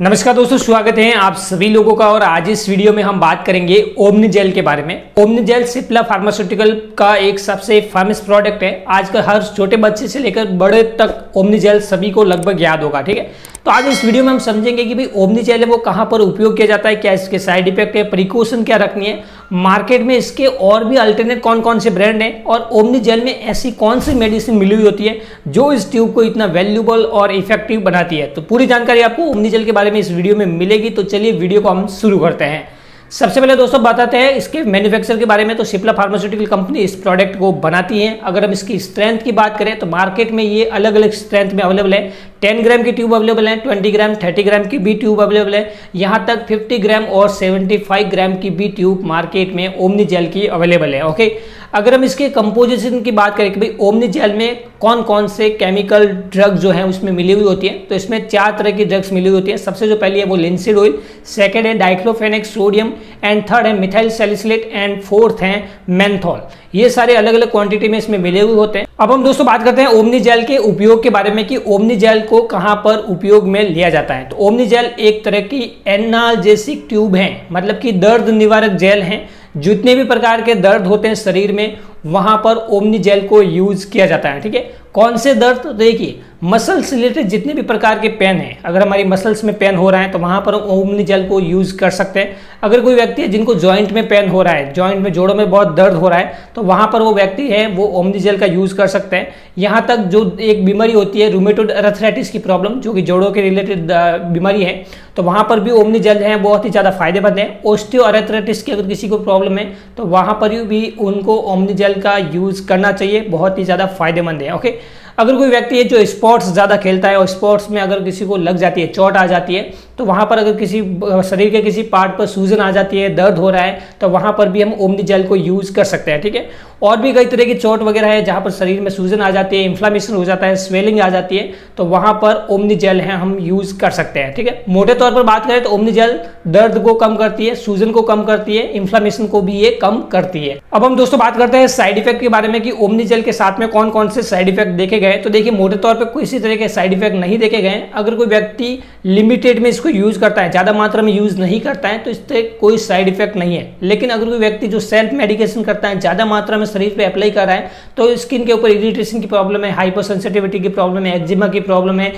नमस्कार दोस्तों, स्वागत है आप सभी लोगों का और आज इस वीडियो में हम बात करेंगे ओमनी जेल के बारे में। ओमनी जेल सिप्ला फार्मास्यूटिकल का एक सबसे फ़ेमस प्रोडक्ट है। आजकल हर छोटे बच्चे से लेकर बड़े तक ओमनी जेल सभी को लगभग याद होगा, ठीक है? तो आज इस वीडियो में हम समझेंगे कि भाई ओमनी है, वो कहाँ पर उपयोग किया जाता है, क्या इसके साइड इफ़ेक्ट है प्रिकॉशन क्या रखनी है मार्केट में इसके और भी अल्टरनेट कौन कौन से ब्रांड हैं और ओमनी जेल में ऐसी कौन सी मेडिसिन मिली हुई होती है जो इस ट्यूब को इतना वैल्यूबल और इफ़ेक्टिव बनाती है। तो पूरी जानकारी आपको ओमनी जेल के बारे में इस वीडियो में मिलेगी तो चलिए वीडियो को हम शुरू करते हैं। सबसे पहले दोस्तों बताते हैं, इसके मैन्युफैक्चर के बारे में तो सिप्ला फार्मास्यूटिकल कंपनी इस प्रोडक्ट को बनाती है। अगर हम इसकी स्ट्रेंथ की बात करें तो मार्केट में ये अलग अलग स्ट्रेंथ में अवेलेबल है। 10 ग्राम की ट्यूब अवेलेबल है 20 ग्राम 30 ग्राम की भी ट्यूब अवेलेबल है। यहाँ तक 50 ग्राम और 75 ग्राम की भी ट्यूब मार्केट में ओमनी जेल की अवेलेबल है ओके अगर हम इसके कंपोजिशन की बात करें कि भाई ओमनी जेल में कौन कौन से केमिकल ड्रग्स जो है उसमें मिली हुई होती है तो इसमें चार तरह की ड्रग्स मिली हुई होती है। सबसे जो पहली है वो लिंसिड ऑयल सेकेंड है डाइक्लोफेनिक सोडियम एंड थर्ड है मिथाइल सेलिसलेट एंड फोर्थ है मेंथॉल ये सारे अलग अलग क्वांटिटी में इसमें मिले हुए होते हैं। अब हम दोस्तों बात करते हैं ओमनी जेल के उपयोग के बारे में कि ओमनी जेल को कहाँ पर उपयोग में लिया जाता है। तो ओमनी जेल एक तरह की एनाल्जेसिक ट्यूब है मतलब कि दर्द निवारक जेल है जितने भी प्रकार के दर्द होते हैं शरीर में वहाँ पर ओमनी जेल को यूज़ किया जाता है, ठीक है? कौन से दर्द? तो देखिए मसल्स रिलेटेड जितने भी प्रकार के पेन हैं, अगर हमारी मसल्स में पेन हो रहा है तो वहाँ पर ओमनी जेल को यूज़ कर सकते हैं। अगर कोई व्यक्ति है जिनको जॉइंट में पेन हो रहा है जॉइंट में जोड़ों में बहुत दर्द हो रहा है तो वहाँ पर वो व्यक्ति है, वो ओमनी जेल का यूज़ कर सकते हैं। यहाँ तक जो एक बीमारी होती है रूमेटोड अरेथराइटिस की प्रॉब्लम जो कि जोड़ों के रिलेटेड बीमारी है तो वहाँ पर भी ओमनी जेल है, बहुत ही ज़्यादा फ़ायदेमंद है। ओस्टियो अरेथराइटिस की अगर किसी को प्रॉब्लम है तो वहाँ पर भी उनको ओमनी जेल का यूज़ करना चाहिए बहुत ही ज़्यादा फ़ायदेमंद है ओके अगर कोई व्यक्ति है जो स्पोर्ट्स ज़्यादा खेलता है और स्पोर्ट्स में अगर किसी को लग जाती है, चोट आ जाती है तो वहाँ पर अगर किसी, शरीर के किसी पार्ट पर सूजन आ जाती है, दर्द हो रहा है तो वहाँ पर भी हम ओमनी जेल को यूज़ कर सकते हैं, ठीक है? और भी कई तरह की चोट वगैरह है जहाँ पर शरीर में सूजन आ जाती है इन्फ्लामेशन हो जाता है स्वेलिंग आ जाती है तो वहाँ पर ओमनी जेल है, हम यूज़ कर सकते हैं, ठीक है? मोटे तौर पर बात करें तो ओमनी जेल दर्द को कम करती है, सूजन को कम करती है इन्फ्लामेशन को भी ये कम करती है। अब हम दोस्तों बात करते हैं साइड इफ़ेक्ट के बारे में कि ओमनी जेल के साथ में कौन कौन से साइड इफ़ेक्ट देखे तो देखिए मोटे तौर पर किसी तरह के साइड इफ़ेक्ट नहीं देखे गए अगर कोई व्यक्ति लिमिटेड में इसको यूज़ करता है, ज़्यादा मात्रा में यूज़ नहीं करता है तो इससे कोई साइड इफ़ेक्ट नहीं है। लेकिन अगर कोई व्यक्ति जो सेल्फ मेडिकेशन करता है, ज़्यादा मात्रा में शरीर पर अप्लाई कर रहा है तो स्किन के ऊपर इरिटेशन की प्रॉब्लम है हाइपर की प्रॉब्लम है एक्जिमा की प्रॉब्लम है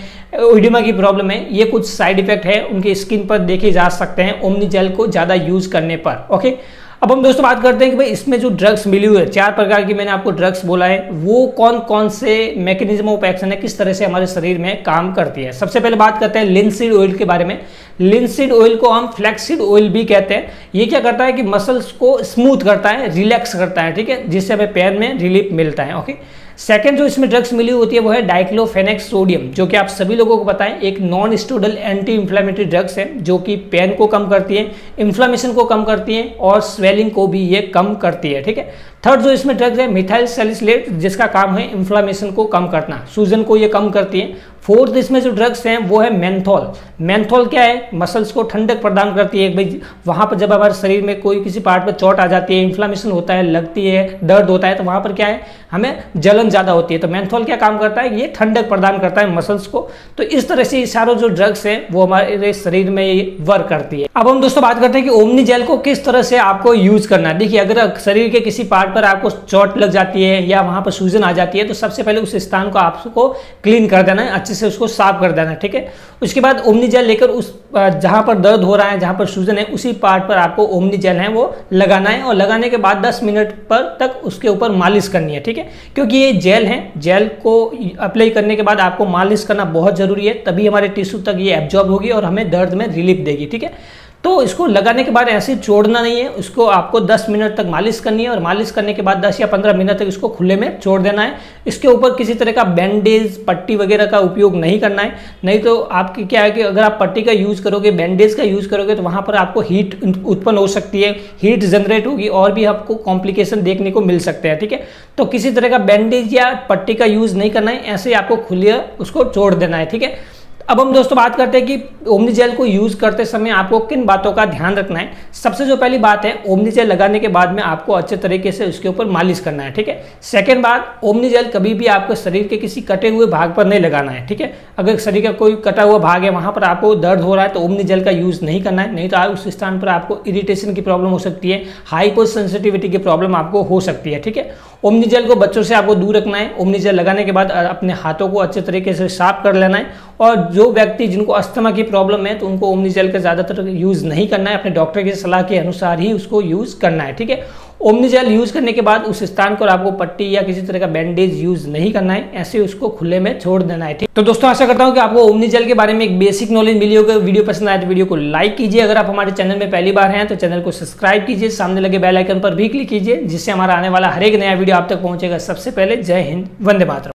ओडिमा की प्रॉब्लम है, ये कुछ साइड इफ़ेक्ट है, उनकी स्किन पर देखे जा सकते हैं ओमनी जेल को ज़्यादा यूज़ करने पर ओके अब हम दोस्तों बात करते हैं कि भाई इसमें जो ड्रग्स मिली हुई है, चार प्रकार की मैंने आपको ड्रग्स बोला है, वो कौन कौन से मैकेनिज्म ऑफ़ एक्शन है, किस तरह से हमारे शरीर में काम करती है। सबसे पहले बात करते हैं लिंसिड ऑयल के बारे में। लिंसिड ऑयल को हम फ्लैक्सिड ऑयल भी कहते हैं। ये क्या करता है कि मसल्स को स्मूथ करता है रिलैक्स करता है, ठीक है? जिससे हमें पैर में रिलीफ मिलता है ओके सेकेंड जो इसमें ड्रग्स मिली होती है, वो है डाइक्लोफेनेक्स सोडियम जो कि आप सभी लोगों को बताएँ एक non steroidal anti inflammatory drugs है, जो कि पेन को कम करती है इन्फ्लामेशन को कम करती है, और स्वेलिंग को भी ये कम करती है, ठीक है? थर्ड जो इसमें ड्रग्स है मिथाइल सेलिसलेट जिसका काम है इन्फ्लामेशन को कम करना, सूजन को ये कम करती है। फोर्थ इसमें जो ड्रग्स हैं, वो है मेंथोल मेंथोल क्या है? मसल्स को ठंडक प्रदान करती है। भाई, वहाँ पर जब हमारे शरीर में कोई किसी पार्ट पर चोट आ जाती है इन्फ्लामेशन होता है, लगती है, दर्द होता है तो वहाँ पर क्या है? हमें जलन ज़्यादा होती है। तो मेंथोल क्या काम करता है? ये ठंडक प्रदान करता है मसल्स को। तो इस तरह से सारों जो ड्रग्स हैं, वो हमारे शरीर में वर्क करती है। अब हम दोस्तों बात करते हैं कि ओमनी जेल को किस तरह से आपको यूज़ करना है। देखिए, अगर शरीर के किसी पार्ट पर आपको चोट लग जाती है या वहाँ पर सूजन आ जाती है तो सबसे पहले उस स्थान को आपको क्लीन कर देना है, अच्छे से उसको साफ़ कर देना है, ठीक है? उसके बाद ओमनी जेल लेकर उस जहाँ पर दर्द हो रहा है, जहाँ पर सूजन है, उसी पार्ट पर आपको ओमनी जेल है वो लगाना है और लगाने के बाद 10 मिनट पर तक उसके ऊपर मालिश करनी है, ठीक है? क्योंकि ये जेल है, जेल को अप्लाई करने के बाद आपको मालिश करना बहुत ज़रूरी है, तभी हमारे टिश्यू तक ये एब्जॉर्ब होगी और हमें दर्द में रिलीफ देगी, ठीक है? तो इसको लगाने के बाद ऐसे छोड़ना नहीं है उसको आपको 10 मिनट तक मालिश करनी है और मालिश करने के बाद 10 या 15 मिनट तक इसको खुले में छोड़ देना है। इसके ऊपर किसी तरह का बैंडेज, पट्टी वगैरह का उपयोग नहीं करना है। नहीं तो आपकी क्या है कि अगर आप पट्टी का यूज़ करोगे, बैंडेज का यूज़ करोगे तो वहाँ पर आपको हीट उत्पन्न हो सकती है। हीट जनरेट होगी और भी आपको कॉम्प्लिकेशन देखने को मिल सकते हैं, ठीक है? तो किसी तरह का बैंडेज या पट्टी का यूज़ नहीं करना है, ऐसे आपको खुले उसको छोड़ देना है, ठीक है? अब हम दोस्तों बात करते हैं कि ओमनी जेल को यूज़ करते समय आपको किन बातों का ध्यान रखना है। सबसे जो पहली बात है ओमनी जेल लगाने के बाद में आपको अच्छे तरीके से उसके ऊपर मालिश करना है, ठीक है? सेकेंड बात ओमनी जेल कभी भी आपको शरीर के किसी कटे हुए भाग पर नहीं लगाना है, ठीक है? अगर शरीर का कोई कटा हुआ भाग है, वहाँ पर आपको दर्द हो रहा है तो ओमनी जेल का यूज़ नहीं करना है, नहीं तो उस स्थान पर आपको इरिटेशन की प्रॉब्लम हो सकती है हाइपर सेंसिटिविटी की प्रॉब्लम आपको हो सकती है, ठीक है? ओमनी जेल को बच्चों से आपको दूर रखना है। ओमनी जेल लगाने के बाद अपने हाथों को अच्छे तरीके से साफ़ कर लेना है। और जो व्यक्ति जिनको अस्थमा की प्रॉब्लम है तो उनको ओमनी जेल का ज़्यादातर यूज़ नहीं करना है। अपने डॉक्टर की सलाह के अनुसार ही उसको यूज़ करना है, ठीक है? ओमनी जेल यूज़ करने के बाद उस स्थान पर आपको पट्टी या किसी तरह का बैंडेज यूज़ नहीं करना है। ऐसे उसको खुले में छोड़ देना है, ठीक? तो दोस्तों, आशा करता हूँ कि आपको ओमनी जेल के बारे में एक बेसिक नॉलेज मिली होगी। वीडियो पसंद आए तो वीडियो को लाइक कीजिए। अगर आप हमारे चैनल में पहली बार हैं तो चैनल को सब्सक्राइब कीजिए। सामने लगे बेलाइकन पर भी क्लिक कीजिए, जिससे हमारा आने वाला हर एक नया वीडियो आप तक पहुंचेगा। सबसे पहले जय हिंद, वंदे मातरम।